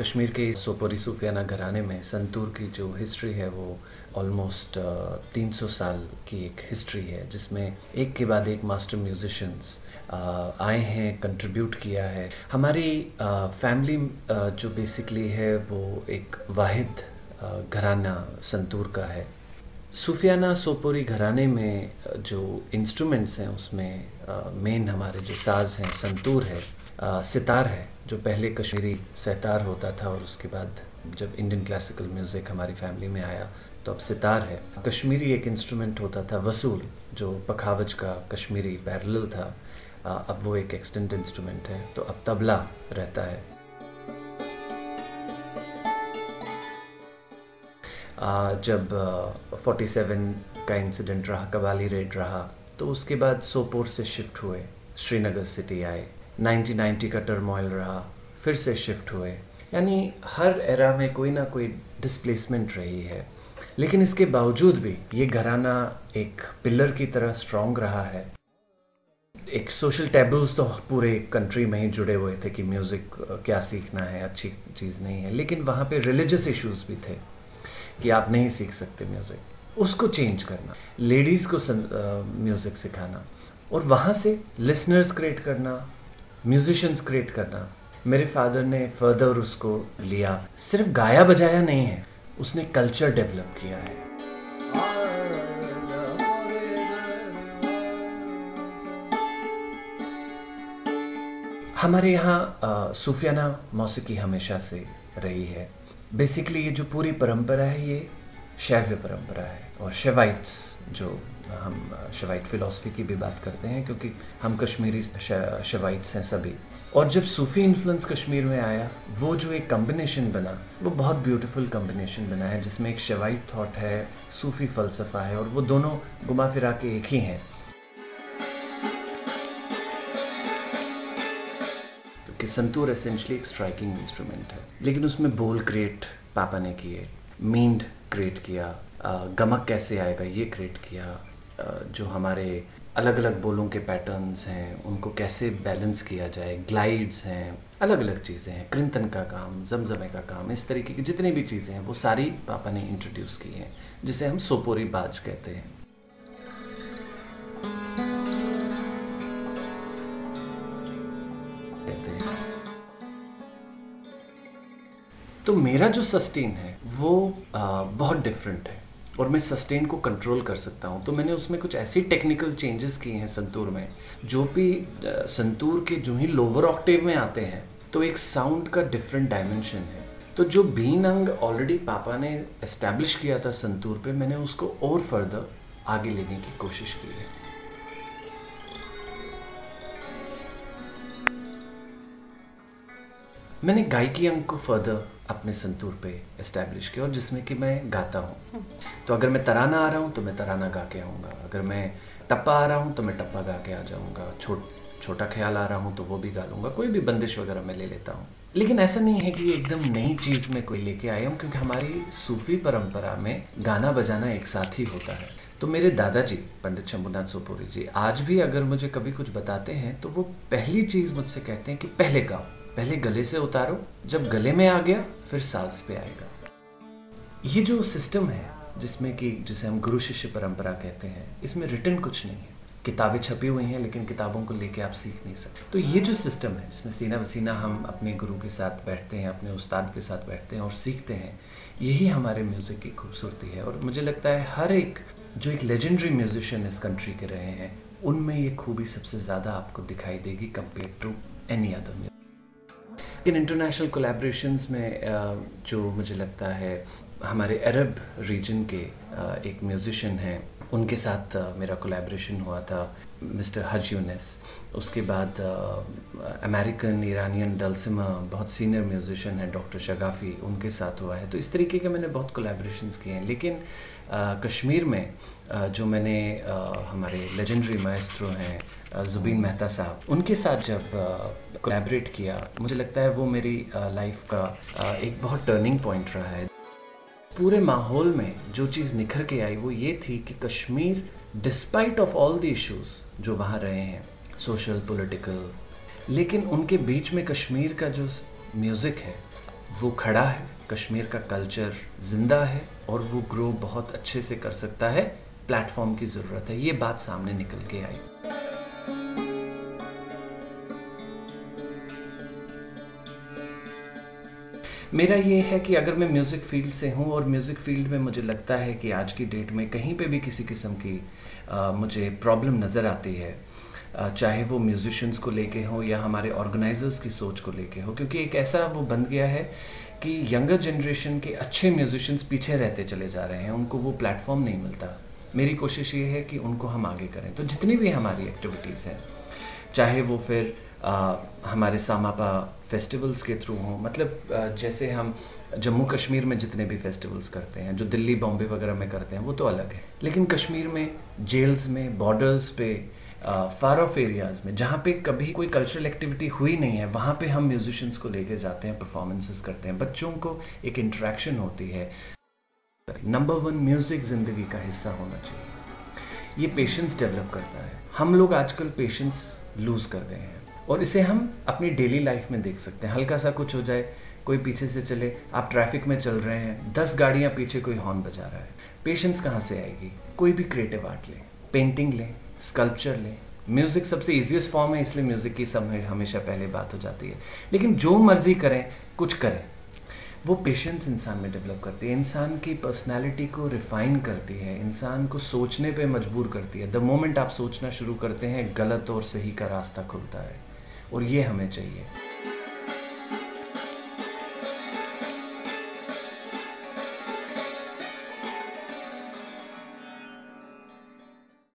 कश्मीर के सोपोरी सूफियाना घराने में संतूर की जो हिस्ट्री है वो ऑलमोस्ट तीन सौ साल की एक हिस्ट्री है, जिसमें एक के बाद एक मास्टर म्यूजिशंस आए हैं कंट्रीब्यूट किया है। हमारी फैमिली जो बेसिकली है वो एक वाहिद घराना संतूर का है। सूफियाना सोपोरी घराने में जो इंस्ट्रूमेंट्स हैं उसमें मेन हमारे जो साज हैं, संतूर है सितार है, जो पहले कश्मीरी सतार होता था और उसके बाद जब इंडियन क्लासिकल म्यूज़िक हमारी फैमिली में आया तो अब सितार है। कश्मीरी एक इंस्ट्रूमेंट होता था, वसूल, जो पखावज का कश्मीरी पैरल था। अब वो एक एक्सटेंट इंस्ट्रूमेंट है तो अब तबला रहता है। जब 47 का इंसिडेंट रहा कवाली रेड रहा तो उसके बाद सोपोर से शिफ्ट हुए, श्रीनगर सिटी आए। 1990 का टर्मोइल रहा, फिर से शिफ्ट हुए। यानी हर एरा में कोई ना कोई डिस्प्लेसमेंट रही है। लेकिन इसके बावजूद भी ये घराना एक पिलर की तरह स्ट्रॉन्ग रहा है। एक सोशल टेबल्स तो पूरे कंट्री में ही जुड़े हुए थे कि म्यूज़िक क्या सीखना है, अच्छी चीज़ नहीं है। लेकिन वहाँ पे रिलीजियस इश्यूज़ भी थे कि आप नहीं सीख सकते म्यूज़िक उसको चेंज करना लेडीज़ को म्यूज़िक सिखाना और वहाँ से लिसनर्स क्रिएट करना म्यूजिशंस क्रिएट करना। मेरे फादर ने फर्दर उसको लिया। सिर्फ़ गाया बजाया नहीं है, उसने कल्चर डेवलप किया है। हमारे यहाँ सूफियाना मौसीकी हमेशा से रही है। बेसिकली ये जो पूरी परंपरा है, ये शैव्य परंपरा है और शेवाइट्स जो हम शवाइट फ़िलासफ़ी की भी बात करते हैं, क्योंकि हम कश्मीरी शवाइट्स हैं सभी। और जब सूफ़ी इन्फ्लुएंस कश्मीर में आया, वो जो एक कम्बिनेशन बना, वो बहुत ब्यूटीफुल कम्बिनेशन बना है, जिसमें एक शवाइट थाट है, सूफ़ी फ़लसफ़ा है, और वो दोनों घुमा फिरा के एक ही हैं। तो कि संतूर एसेंशली एक स्ट्राइकिंग इंस्ट्रूमेंट है। लेकिन उसमें बोल क्रिएट पापा ने किए मींड क्रिएट किया गमक कैसे आएगा, ये क्रिएट किया जो हमारे अलग अलग बोलों के पैटर्न्स हैं उनको कैसे बैलेंस किया जाए ग्लाइड्स हैं अलग अलग चीज़ें हैं कृंतन का काम जमजमे का काम इस तरीके की जितनी भी चीज़ें हैं वो सारी पापा ने इंट्रोड्यूस की हैं जिसे हम सोपोरी बाज कहते हैं। तो मेरा जो सस्टेन है वो आ, बहुत डिफरेंट है। और मैं सस्टेन को कंट्रोल कर सकता हूँ। तो मैंने उसमें कुछ ऐसी टेक्निकल चेंजेस किए हैं संतूर में, जो भी संतूर के जो ही लोअर ऑक्टेव में आते हैं तो एक साउंड का डिफरेंट डायमेंशन है। तो जो बीन अंग ऑलरेडी पापा ने एस्टेब्लिश किया था संतूर पे, मैंने उसको और फर्दर आगे लेने की कोशिश की है। मैंने गायकी अंग को फर्दर अपने संतूर पे इस्टेब्लिश किया और जिसमें कि मैं गाता हूँ। तो अगर मैं तराना आ रहा हूँ तो मैं तराना गा के आऊँगा। अगर मैं टप्पा आ रहा हूँ तो मैं टप्पा गा के आ जाऊँगा। छोट छोटा ख्याल आ रहा हूँ तो वो भी गा लूँगा। कोई भी बंदिश वगैरह मैं ले लेता हूँ। लेकिन ऐसा नहीं है कि एकदम नई चीज़ में कोई लेके आया हूँ क्योंकि हमारी सूफी परंपरा में गाना बजाना एक साथ ही होता है। तो मेरे दादाजी पंडित शंभुनाथ सोपोरी जी आज भी अगर मुझे कभी कुछ बताते हैं तो वो पहली चीज़ मुझसे कहते हैं कि पहले गाओ। पहले गले से उतारो, जब गले में आ गया, फिर सांस पे आएगा। ये जो सिस्टम है, जिसमें कि, जिसे हम गुरु शिष्य परंपरा कहते हैं, इसमें रिटर्न कुछ नहीं है। किताबें छपी हुई हैं, लेकिन किताबों को लेके आप सीख नहीं सकते। तो ये जो सिस्टम है इसमें सीना वसीना हम अपने गुरु के साथ बैठते हैं, अपने उस्ताद के साथ बैठते हैं और सीखते हैं, यही हमारे म्यूज़िक की खूबसूरती है। और मुझे लगता है हर एक, जो एक लेजेंडरी म्यूजिशियन इस कंट्री के रहे हैं, उनमें ये खूबी सबसे ज़्यादा आपको दिखाई देगी compare to any other music in international collaborations में जो मुझे लगता है हमारे अरब रीजन के एक म्यूज़िशन हैं उनके साथ मेरा कोलेब्रेशन हुआ था मिस्टर हज यूनिस। उसके बाद अमेरिकन ईरानियन डलसिमा बहुत सीनियर म्यूजिशियन हैं डॉक्टर शगाफ़ी उनके साथ हुआ है। तो इस तरीके के मैंने बहुत कोलेब्रेशंस किए हैं। लेकिन आ, कश्मीर में आ, जो मैंने आ, हमारे लेजेंडरी माइस्ट्रो हैं ज़ुबीन मेहता साहब उनके साथ जब कोलेबरेट किया, मुझे लगता है वो मेरी लाइफ का एक बहुत टर्निंग पॉइंट रहा है। पूरे माहौल में जो चीज़ निखर के आई वो ये थी कि Kashmir despite of all the issues जो वहाँ रहे हैं सोशल पॉलिटिकल लेकिन उनके बीच में कश्मीर का जो म्यूज़िक है, वो खड़ा है। कश्मीर का कल्चर ज़िंदा है और वो ग्रो बहुत अच्छे से कर सकता है। प्लेटफॉर्म की ज़रूरत है। ये बात सामने निकल के आई। मेरा ये है कि अगर मैं म्यूज़िक फ़ील्ड से हूँ और म्यूज़िक फ़ील्ड में मुझे लगता है कि आज की डेट में कहीं पे भी किसी किस्म की आ, मुझे प्रॉब्लम नज़र आती है आ, चाहे वो म्यूज़िशंस को लेके हो या हमारे ऑर्गेनाइजर्स की सोच को लेके हो क्योंकि एक ऐसा वो बन गया है कि यंगर जनरेशन के अच्छे म्यूज़िशंस पीछे रहते चले जा रहे हैं उनको वो प्लेटफॉर्म नहीं मिलता। मेरी कोशिश ये है कि उनको हम आगे करें। तो जितनी भी हमारी एक्टिविटीज़ हैं चाहे वो फिर हमारे सामापा फेस्टिवल्स के थ्रू हों। मतलब जैसे हम जम्मू कश्मीर में जितने भी फेस्टिवल्स करते हैं, जो दिल्ली, बॉम्बे वगैरह में करते हैं, वो तो अलग है। लेकिन कश्मीर में जेल्स में बॉर्डर्स पे फार ऑफ़ एरियाज़ में, जहाँ पे कभी कोई कल्चरल एक्टिविटी हुई नहीं है, वहाँ पे हम म्यूजिशंस को लेके जाते हैं परफॉर्मेंसेस करते हैं। बच्चों को एक इंट्रैक्शन होती है। नंबर वन म्यूज़िक ज़िंदगी का हिस्सा होना चाहिए। ये पेशेंस डेवलप करता है। हम लोग आजकल पेशेंस लूज़ कर रहे हैं। और इसे हम अपनी डेली लाइफ में देख सकते हैं। हल्का सा कुछ हो जाए, कोई पीछे से चले, आप ट्रैफ़िक में चल रहे हैं, दस गाड़ियाँ पीछे कोई हॉर्न बजा रहा है। पेशेंस कहाँ से आएगी? कोई भी क्रिएटिव आर्ट लें पेंटिंग लें स्कल्पचर लें। म्यूज़िक सबसे ईजिएस्ट फॉर्म है, इसलिए म्यूज़िक की सब हमेशा पहले बात हो जाती है। लेकिन जो मर्ज़ी करें, कुछ करें। वो पेशेंस इंसान में डेवलप करती है। इंसान की पर्सनालिटी को रिफाइन करती है। इंसान को सोचने पे मजबूर करती है। द मोमेंट आप सोचना शुरू करते हैं, गलत और सही का रास्ता खुलता है। और ये हमें चाहिए।